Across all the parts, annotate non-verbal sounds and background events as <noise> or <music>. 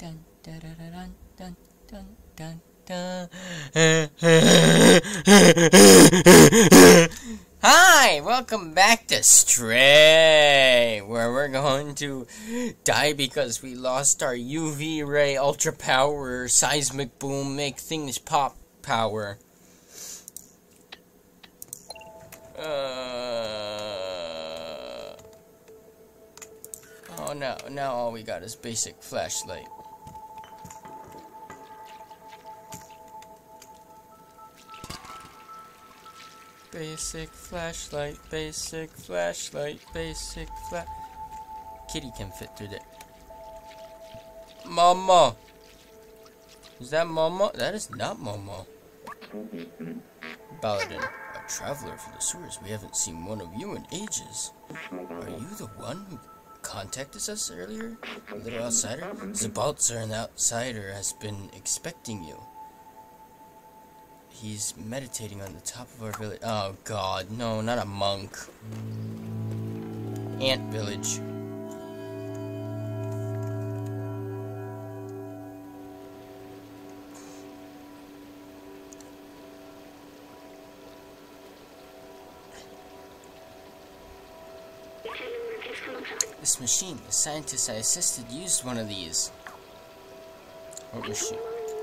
dun dun dun dun dun dun dun. Hi, welcome back to Stray, where we're going to die because we lost our UV ray ultra power seismic boom make things pop power. Uh, oh no, now all we got is basic flashlight. Basic flashlight, basic flashlight, basic flash. Kitty can fit through there. Mama! Is that Mama? That is not Mama. Baladin, a traveler from the sewers. We haven't seen one of you in ages. Are you the one who contacted us earlier? A little outsider? Zbaltazar, an outsider, has been expecting you. He's meditating on the top of our village. Oh god, no, not a monk. Ant village. This machine, the scientist I assisted used one of these. What machine?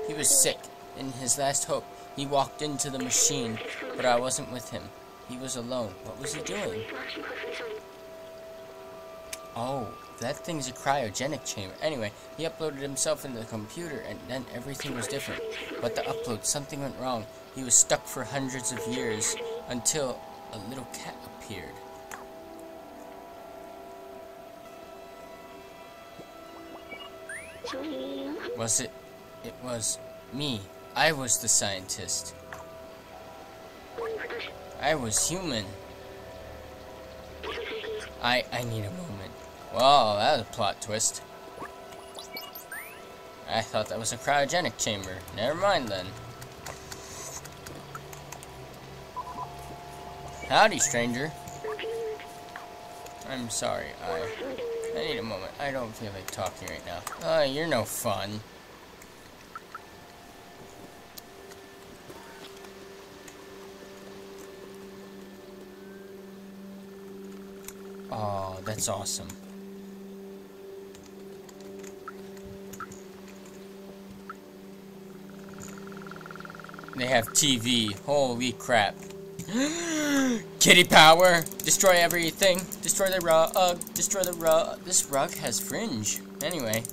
He was sick. In his last hope, he walked into the machine, but I wasn't with him. He was alone. What was he doing? Oh, that thing's a cryogenic chamber. Anyway, he uploaded himself into the computer, and then everything was different. But the upload, something went wrong. He was stuck for hundreds of years until a little cat appeared. Was it? It was me. I was the scientist. I was human. I I need a moment. Wow, that was a plot twist. I thought that was a cryogenic chamber. Never mind then. Howdy, stranger. I'm sorry, I... I need a moment. I don't feel like talking right now. Oh, you're no fun. That's awesome. They have TV. Holy crap. <gasps> Kitty power! Destroy everything! Destroy the rug! Destroy the rug! This rug has fringe. Anyway.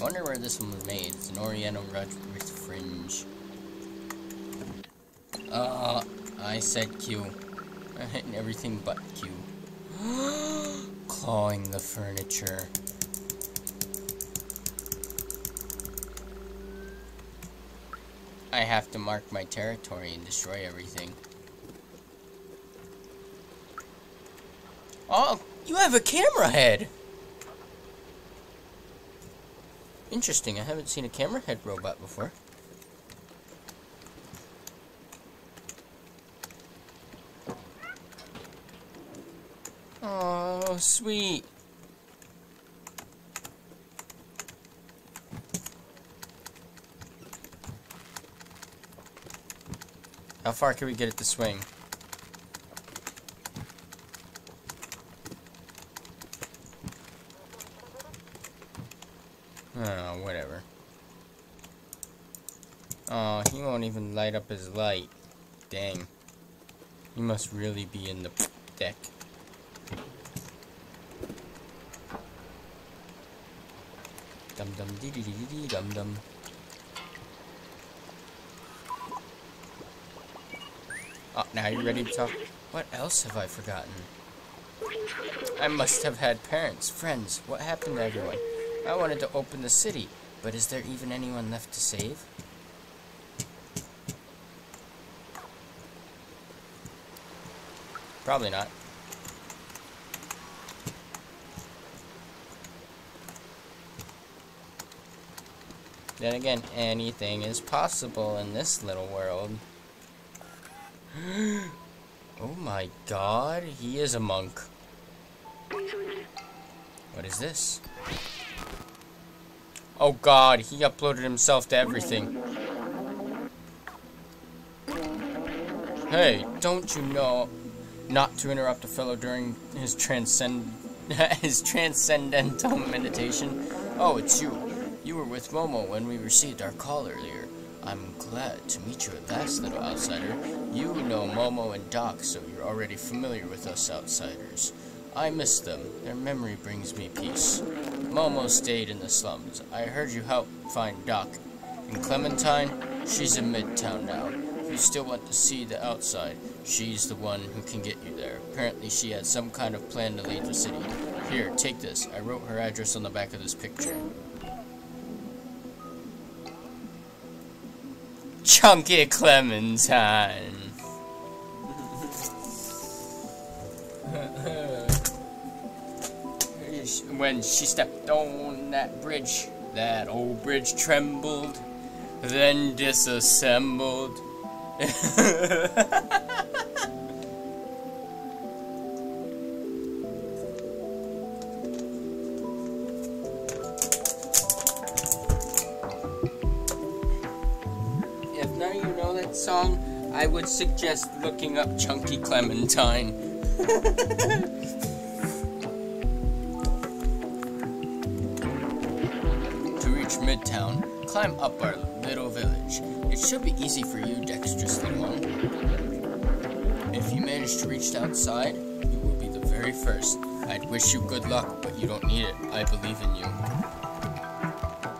wonder where this one was made. It's an oriental rug with fringe. Uh, I said Q. I'm <laughs> hitting everything but Q. Clawing the furniture. I have to mark my territory and destroy everything. Oh, you have a camera head! Interesting, I haven't seen a camera head robot before. Oh, sweet. How far can we get it to swing? Oh, whatever. Oh, he won't even light up his light. Dang. He must really be in the deck. Dum dum dee dee dee dee dum dum. Oh, now you're ready to talk? What else have I forgotten? I must have had parents, friends. What happened to everyone? I wanted to open the city, but is there even anyone left to save? Probably not. Then again, anything is possible in this little world. <gasps> oh my god, he is a monk. What is this? Oh god, he uploaded himself to everything. Hey, don't you know not to interrupt a fellow during his transcend <laughs> his transcendental meditation? Oh, it's you. You were with Momo when we received our call earlier. I'm glad to meet you at last, little outsider. You know Momo and Doc, so you're already familiar with us outsiders. I miss them. Their memory brings me peace. Momo stayed in the slums. I heard you helped find Doc. And Clementine, she's in Midtown now. If you still want to see the outside, she's the one who can get you there. Apparently she had some kind of plan to leave the city. Here, take this. I wrote her address on the back of this picture. Chunky Clementine. when she stepped on that bridge, that old bridge trembled, then disassembled. <laughs> I would suggest looking up Chunky Clementine. to reach Midtown, climb up our little village. It should be easy for you, dexterous little one. If you manage to reach the outside, you will be the very first. I'd wish you good luck, but you don't need it. I believe in you.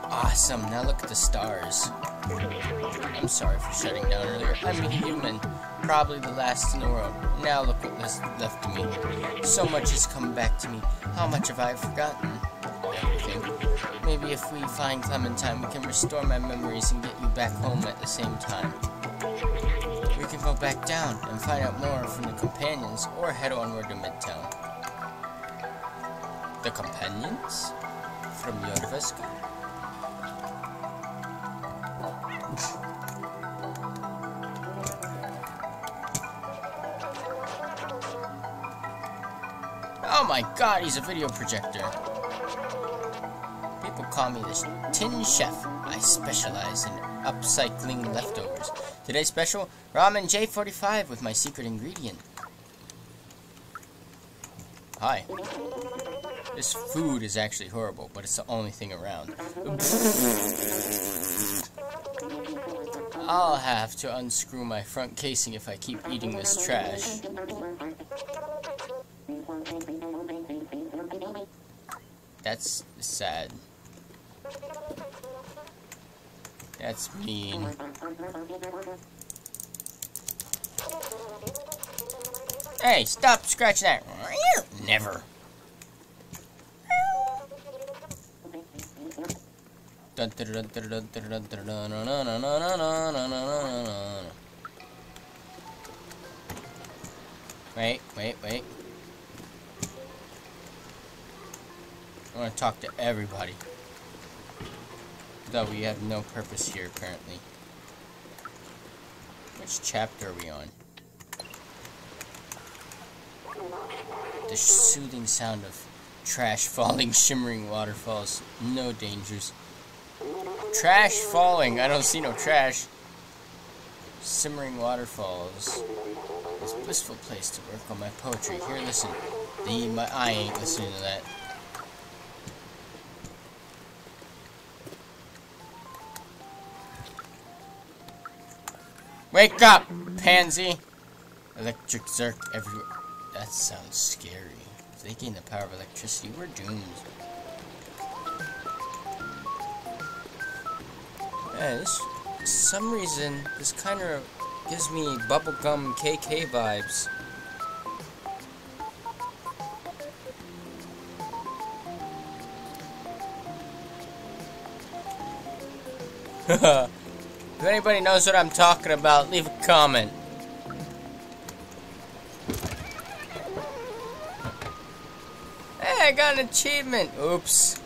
Awesome, now look at the stars. I'm sorry for shutting down earlier. I'm a human, probably the last in the world. Now look what's left to me. So much has come back to me. How much have I forgotten? Everything. Maybe if we find Clementine, we can restore my memories and get you back home at the same time. We can go back down and find out more from the companions, or head onward to Midtown. The companions? From Jorrvaskr? My god, he's a video projector. People call me the Tin Chef. I specialize in upcycling leftovers. Today's special, Ramen J45 with my secret ingredient. Hi. This food is actually horrible, but it's the only thing around. I'll have to unscrew my front casing if I keep eating this trash. That's sad. That's mean. Hey, stop scratching that. Never. Wait, wait, wait. I want to talk to everybody. Though we have no purpose here, apparently. Which chapter are we on? The soothing sound of trash falling, <laughs> shimmering waterfalls. No dangers. Trash falling. I don't see no trash. Simmering waterfalls. This blissful place to work on my poetry. Here, listen. The, my, I ain't listening to that. Wake up, pansy! Electric Zurk everywhere. That sounds scary. If they gain the power of electricity, we're doomed. Yeah, this, for some reason, this kind of gives me bubblegum KK vibes. <laughs> If anybody knows what I'm talking about, leave a comment. Hey, I got an achievement. Oops.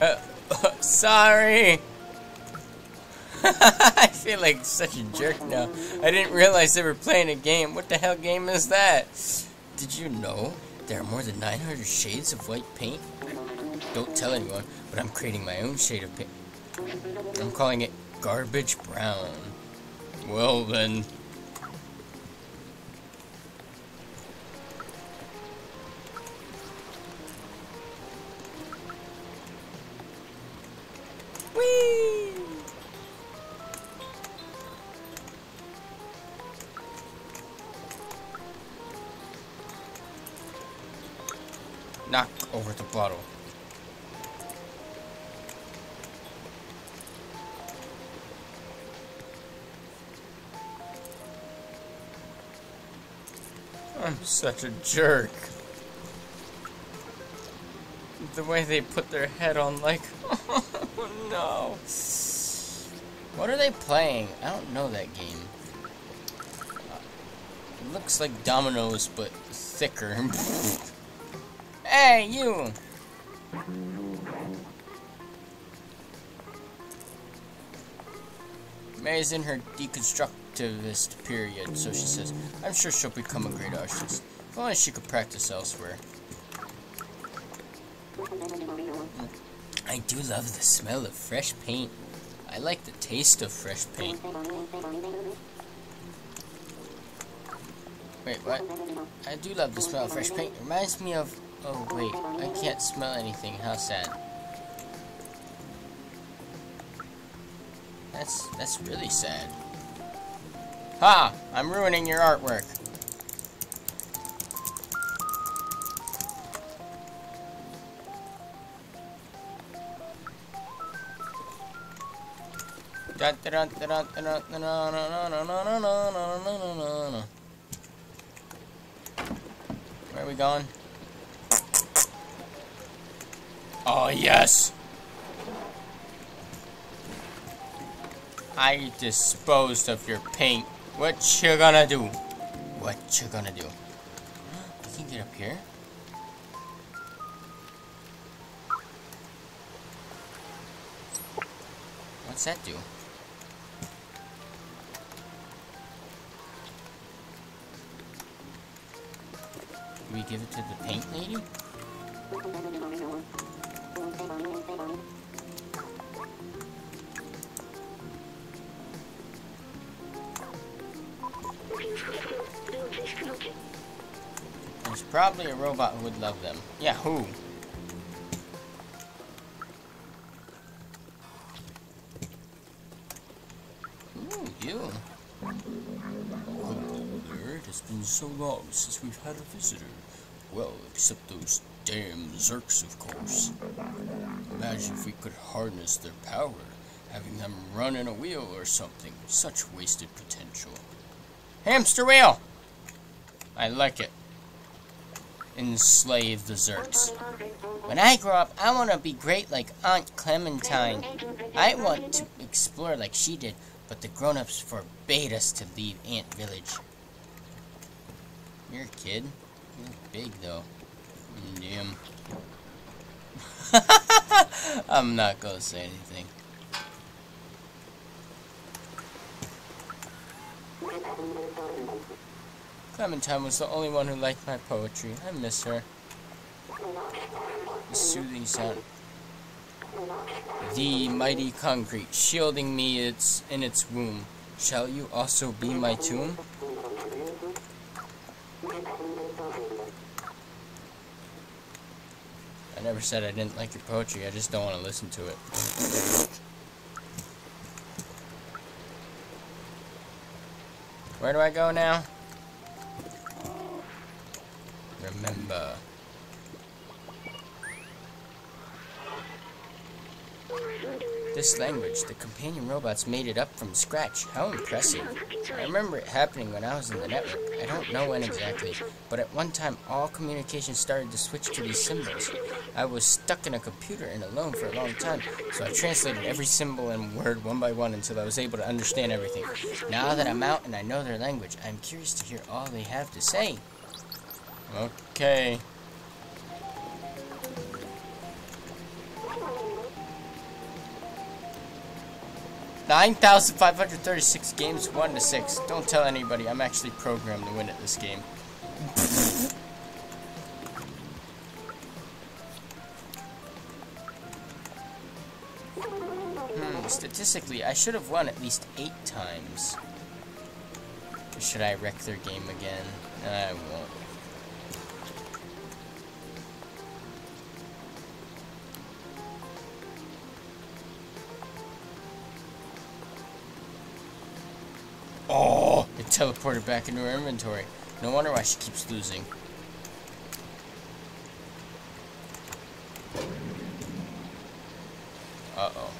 Uh, <laughs> sorry. <laughs> I feel like such a jerk now. I didn't realize they were playing a game. What the hell game is that? Did you know there are more than 900 shades of white paint? Don't tell anyone, but I'm creating my own shade of paint. I'm calling it Garbage Brown. Well then. Knock over the bottle. I'm such a jerk. The way they put their head on like, <laughs> oh no. What are they playing? I don't know that game. Uh, it looks like dominoes, but thicker. <laughs> hey, you! Mary's in her deconstructivist period, so she says, I'm sure she'll become a great artist. If only she could practice elsewhere. I do love the smell of fresh paint. I like the taste of fresh paint. Wait, what? I do love the smell of fresh paint. It Reminds me of... Oh, wait. I can't smell anything. How sad. That's that's really sad. Ha! I'm ruining your artwork. Where are we going? Oh, yes! I disposed of your paint. What you gonna do? What you gonna do? You can get up here? What's that do? we give it to the paint lady? There's probably a robot who would love them. Yeah, who? Ooh, you. There. It has been so long since we've had a visitor. Well, except those damn Zurks, of course. Imagine if we could harness their power, having them run in a wheel or something. Such wasted potential. Hamster wheel! I like it. Enslave the Zurks. When I grow up, I want to be great like Aunt Clementine. I want to explore like she did, but the grown-ups forbade us to leave Ant Village. You're a kid. You're big, though. Damn. <laughs> I'm not gonna say anything. Clementine was the only one who liked my poetry. I miss her. The soothing sound. The mighty concrete, shielding me its in its womb. Shall you also be my tomb? Never said I didn't like your poetry, I just don't want to listen to it. Where do I go now? Remember. This language, the companion robots made it up from scratch. How impressive. I remember it happening when I was in the network. I don't know when exactly, but at one time all communication started to switch to these symbols. I was stuck in a computer and alone for a long time, so I translated every symbol and word one by one until I was able to understand everything. Now that I'm out and I know their language, I'm curious to hear all they have to say. Okay. 9,536 games, 1 to 6. Don't tell anybody, I'm actually programmed to win at this game. hmm, statistically, I should have won at least 8 times. Or should I wreck their game again? I won't. Teleported back into her inventory. No wonder why she keeps losing. Uh-oh.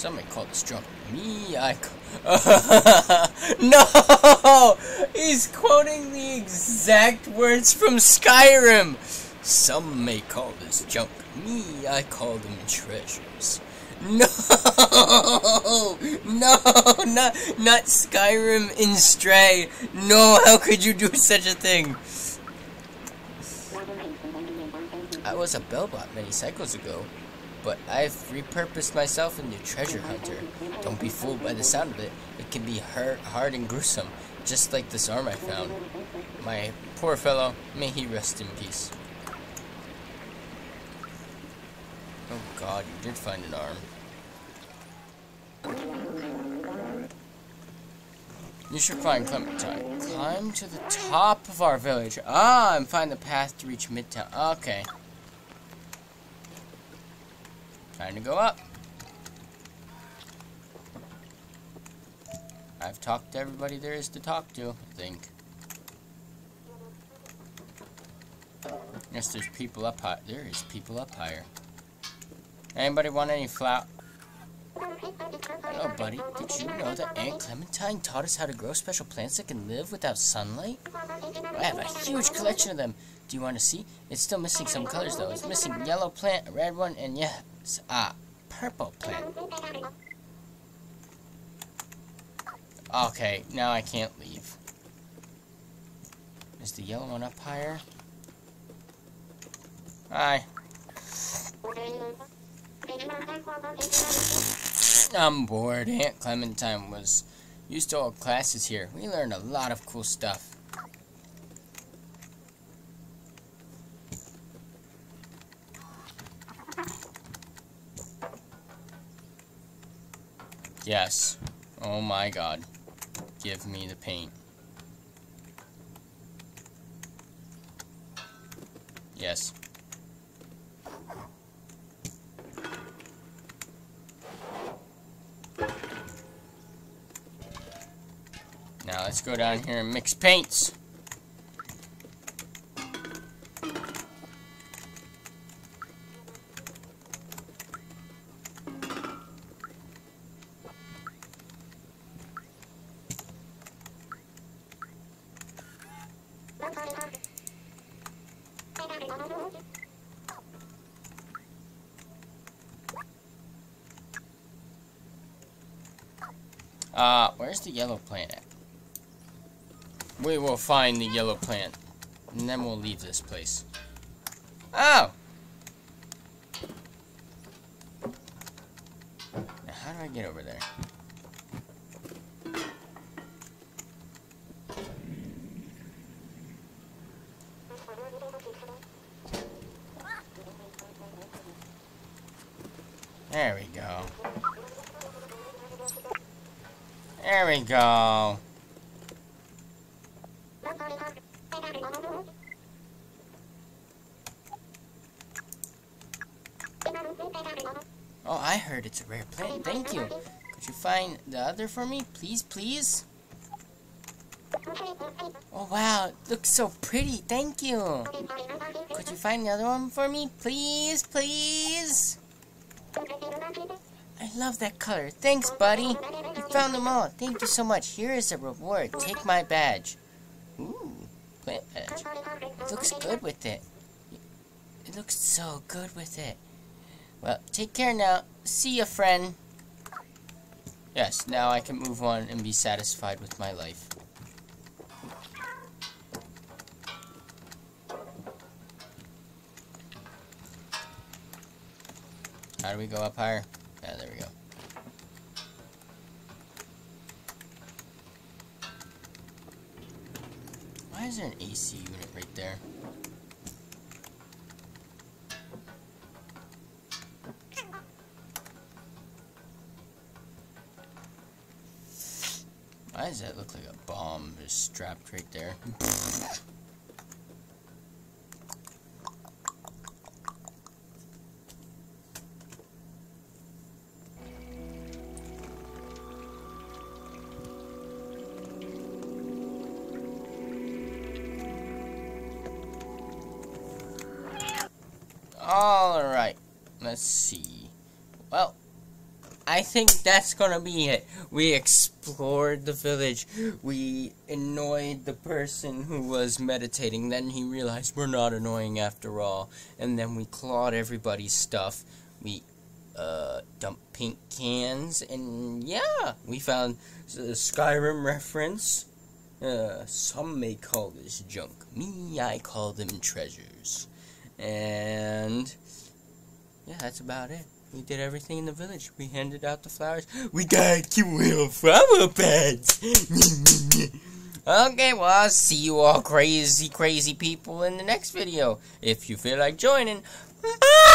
Somebody called this drunk. Me, I. Call <laughs> No! He's quoting the exact words from Skyrim. Some may call this junk. Me, I call them treasures. No! <laughs> No! Not, not Skyrim in Stray. No, how could you do such a thing? I was a bellbot many cycles ago but I've repurposed myself into treasure hunter. Don't be fooled by the sound of it. It can be hard, hard and gruesome, just like this arm I found. My poor fellow, may he rest in peace. Oh god, you did find an arm. You should find Clementine. Climb to the top of our village. Ah, and find the path to reach Midtown. Okay. Time to go up. I've talked to everybody there is to talk to, I think. Yes, there's people up high. There is people up higher. Anybody want any flour? Hello, buddy. Did you know that Aunt Clementine taught us how to grow special plants that can live without sunlight? I have a huge collection of them. Do you want to see? It's still missing some colors, though. It's missing yellow plant, a red one, and yeah, a purple plant. Okay, now I can't leave. Is the yellow one up higher? Hi. I'm bored. Aunt Clementine was used to all classes here. We learned a lot of cool stuff. Yes. Oh my god. Give me the paint. Yes. Now let's go down here and mix paints. Uh, where's the yellow plant at? We will find the yellow plant. And then we'll leave this place. Oh! Now, how do I get over there? There we go. There we go. Oh, I heard it's a rare plant. Thank you. Could you find the other for me? Please, please? Oh, wow. It looks so pretty. Thank you. Could you find the other one for me? Please, please? I love that color. Thanks, buddy. You found them all. Thank you so much. Here is a reward. Take my badge. Ooh, plant badge. It looks good with it. It looks so good with it. Well, take care now. See ya, friend. Yes, now I can move on and be satisfied with my life. How do we go up higher? Yeah, there we go. Why is there an AC unit right there? Why does that look like a bomb just strapped right there? <laughs> think that's gonna be it. We explored the village. We annoyed the person who was meditating. Then he realized we're not annoying after all. And then we clawed everybody's stuff. We uh, dumped pink cans. And yeah, we found a Skyrim reference. Uh, some may call this junk. Me, I call them treasures. And yeah, that's about it. We did everything in the village. We handed out the flowers. We got cute little flower beds. <laughs> okay, well, I'll see you all crazy, crazy people in the next video. If you feel like joining. <laughs>